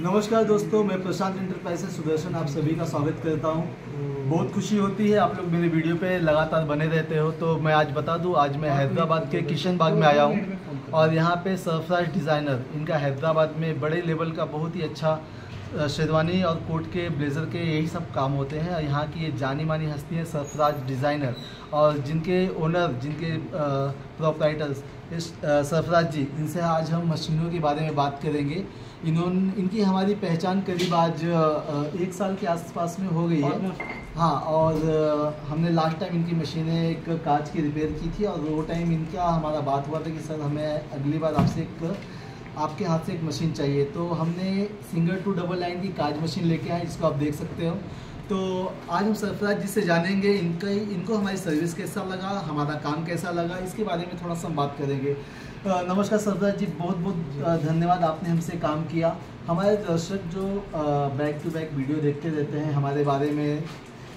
नमस्कार दोस्तों, मैं प्रशांत इंटरप्राइजेस सुदर्शन आप सभी का स्वागत करता हूँ। बहुत खुशी होती है आप लोग मेरे वीडियो पे लगातार बने रहते हो। तो मैं आज बता दूँ, आज मैं हैदराबाद के किशन बाग में आया हूँ। और यहाँ पे सरफराज डिज़ाइनर इनका हैदराबाद में बड़े लेवल का बहुत ही अच्छा शेरवानी और कोट के ब्लेज़र के यही सब काम होते हैं। और यहाँ की ये जानी मानी हस्ती है सरफराज डिज़ाइनर और जिनके ओनर जिनके प्रोपराइटर्स इस सरफराज जी इनसे आज हम मशीनों के बारे में बात करेंगे। इन्होंने इनकी हमारी पहचान करीब आज एक साल के आसपास में हो गई है। हाँ और हमने लास्ट टाइम इनकी मशीनें एक कांच की रिपेयर की थी और वो टाइम इनका हमारा बात हुआ था कि सर हमें अगली बार आपसे एक आपके हाथ से एक मशीन चाहिए। तो हमने सिंगल टू डबल लाइन की काज मशीन लेके आए जिसको आप देख सकते हो। तो आज हम सरफराज जी से जानेंगे, इनका इनको हमारी सर्विस कैसा लगा, हमारा काम कैसा लगा, इसके बारे में थोड़ा सा हम बात करेंगे। नमस्कार सरफराज जी, बहुत बहुत धन्यवाद आपने हमसे काम किया। हमारे दर्शक जो बैक टू बैक वीडियो देखते रहते हैं हमारे बारे में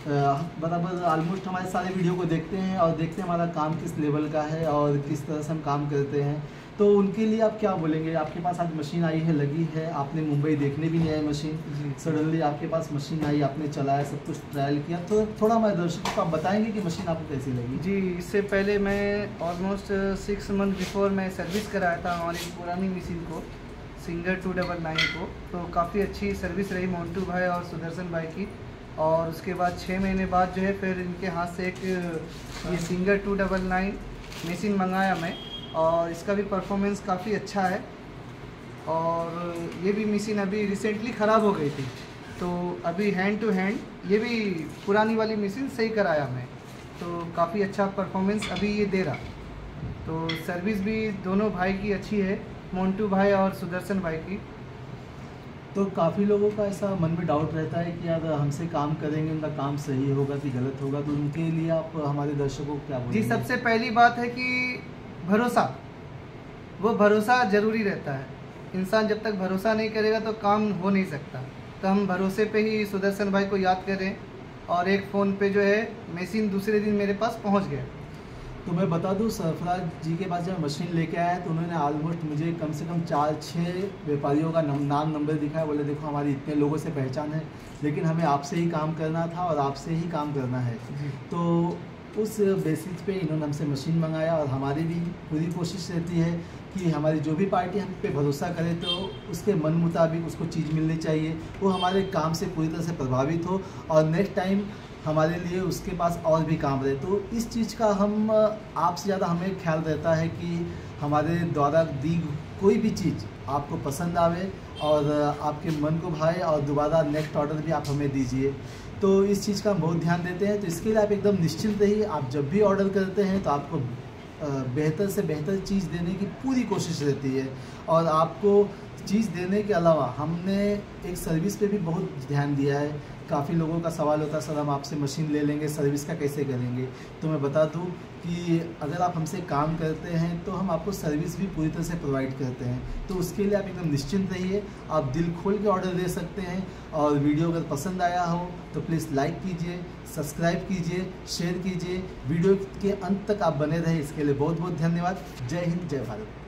बराबर ऑलमोस्ट हमारे सारे वीडियो को देखते हैं और देखते हैं हमारा काम किस लेवल का है और किस तरह से हम काम करते हैं। तो उनके लिए आप क्या बोलेंगे? आपके पास आज मशीन आई है लगी है आपने मुंबई देखने भी नहीं आई मशीन। सडनली आपके पास मशीन आई आपने चलाया सब कुछ ट्रायल किया। तो थोड़ा हमारे दर्शकों को आप बताएँगे कि मशीन आपको कैसी लगी? जी इससे पहले मैं ऑलमोस्ट सिक्स मंथ बिफोर मैं सर्विस कराया था हमारी पुरानी मशीन को सिंगर टू डबल नाइन को। तो काफ़ी अच्छी सर्विस रही मोन्टू भाई और सुदर्शन भाई की। और उसके बाद छः महीने बाद जो है फिर इनके हाथ से एक ये Singer two double nine machine मंगाया मैं। और इसका भी परफॉर्मेंस काफ़ी अच्छा है। और ये भी मशीन अभी रिसेंटली ख़राब हो गई थी। तो अभी हैंड टू हैंड ये भी पुरानी वाली मशीन सही कराया मैं। तो काफ़ी अच्छा परफॉर्मेंस अभी ये दे रहा। तो सर्विस भी दोनों भाई की अच्छी है मोन्टू भाई और सुदर्शन भाई की। तो काफ़ी लोगों का ऐसा मन में डाउट रहता है कि यार हमसे काम करेंगे उनका काम सही होगा कि गलत होगा तो उनके लिए आप हमारे दर्शकों को क्या बोलेंगे? जी सबसे पहली बात है कि भरोसा। वो भरोसा ज़रूरी रहता है। इंसान जब तक भरोसा नहीं करेगा तो काम हो नहीं सकता। तो हम भरोसे पे ही सुदर्शन भाई को याद करें और एक फ़ोन पे जो है मशीन दूसरे दिन मेरे पास पहुँच गया। तो मैं बता दूँ सरफराज जी के पास जब मशीन लेके आया तो उन्होंने ऑलमोस्ट मुझे कम से कम चार छः व्यापारियों का नम, नाम नंबर दिखाया। बोले देखो हमारी इतने लोगों से पहचान है लेकिन हमें आपसे ही काम करना था और आपसे ही काम करना है। तो उस बेसिस पे इन्होंने हमसे मशीन मंगाया और हमारी भी पूरी कोशिश रहती है कि हमारी जो भी पार्टी हम पे भरोसा करे तो उसके मन मुताबिक उसको चीज़ मिलनी चाहिए। वो हमारे काम से पूरी तरह से प्रभावित हो और नेक्स्ट टाइम हमारे लिए उसके पास और भी काम रहे। तो इस चीज़ का हम, आपसे ज़्यादा हमें ख्याल रहता है कि हमारे द्वारा दी कोई भी चीज़ आपको पसंद आवे और आपके मन को भाए और दोबारा नेक्स्ट ऑर्डर भी आप हमें दीजिए। तो इस चीज़ का हम बहुत ध्यान देते हैं। तो इसके लिए आप एकदम निश्चिंत रहिए। आप जब भी ऑर्डर करते हैं तो आपको बेहतर से बेहतर चीज़ देने की पूरी कोशिश रहती है। और आपको चीज़ देने के अलावा हमने एक सर्विस पे भी बहुत ध्यान दिया है। काफ़ी लोगों का सवाल होता है, सर, हम आपसे मशीन ले लेंगे सर्विस का कैसे करेंगे? तो मैं बता दूँ कि अगर आप हमसे काम करते हैं तो हम आपको सर्विस भी पूरी तरह से प्रोवाइड करते हैं। तो उसके लिए आप एकदम निश्चिंत रहिए। आप दिल खोल के ऑर्डर दे सकते हैं और वीडियो अगर पसंद आया हो तो प्लीज़ लाइक कीजिए सब्सक्राइब कीजिए शेयर कीजिए। वीडियो के अंत तक आप बने रहें इसके लिए बहुत बहुत धन्यवाद। जय हिंद, जय भारत।